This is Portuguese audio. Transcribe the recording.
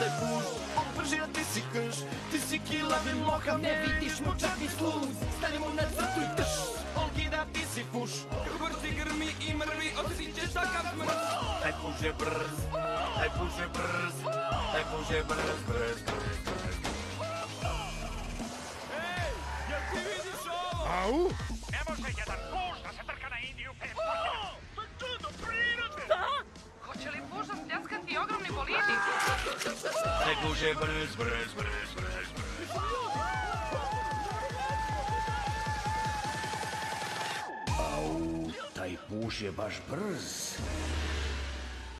Leko koje vrste puš, on brži, a ti si krš Ti si kilavi moha, ne vidiš mu čak ni sluz Stanimo na crtu i Olgida ti si fuš Vrti grmi i mrvi, osjećaš takav smrt Daj puže brz, daj puže brz Daj puže brz, brz, brz, brz Ej, jel ti vidiš ovo? Au! Ne može jedan puš da se Puže brz, brz, brz, brz, brz Taj puš je baš brz.